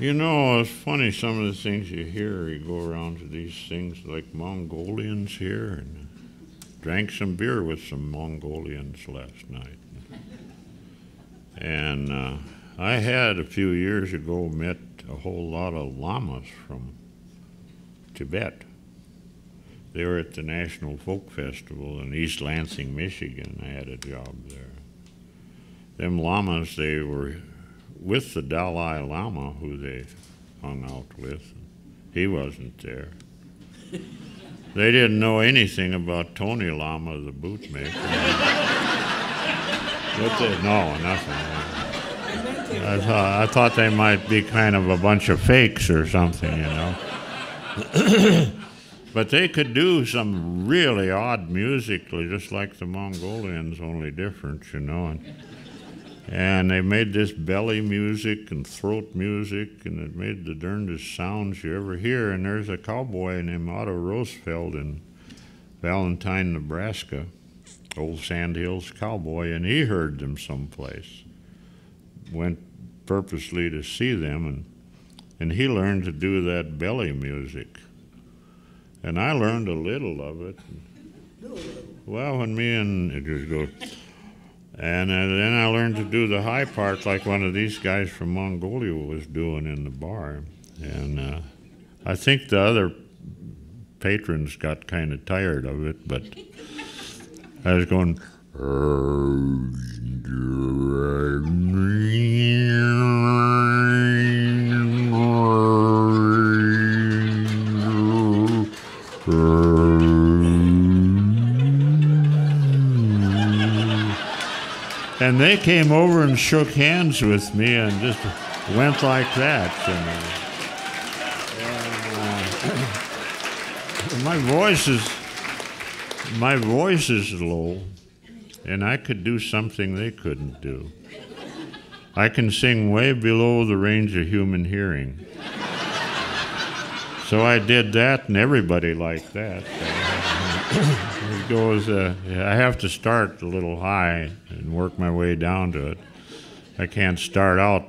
You know, it's funny some of the things you hear. You go around to these things like Mongolians here and drank some beer with some Mongolians last night. And uh, I had a few years ago met a whole lot of lamas from Tibet. They were at the National Folk Festival in East Lansing, Michigan. I had a job there. Them lamas, they were with the Dalai Lama, who they hung out with. He wasn't there. They didn't know anything about Tony Lama, the bootmaker. they, no, nothing. I thought, I thought they might be kind of a bunch of fakes or something, you know. but they could do some really odd music, just like the Mongolians, only different, you know. And, and they made this belly music and throat music, and it made the darndest sounds you ever hear. And there's a cowboy named Otto Roosevelt in Valentine, Nebraska, old Sandhills cowboy, and he heard them someplace. Went purposely to see them, and and he learned to do that belly music. And I learned a little of it. Well, when me and it just go. And uh, then I do the high part like one of these guys from Mongolia was doing in the bar. And uh, I think the other patrons got kind of tired of it, but I was going. And they came over and shook hands with me and just went like that. And, uh, my voice is my voice is low, and I could do something they couldn't do. I can sing way below the range of human hearing. So I did that, and everybody liked that. It goes, uh, I have to start a little high and work my way down to it. I can't start out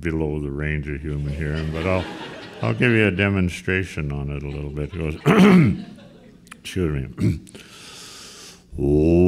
below the range of human hearing, but I'll, I'll give you a demonstration on it a little bit. It goes, excuse me. oh.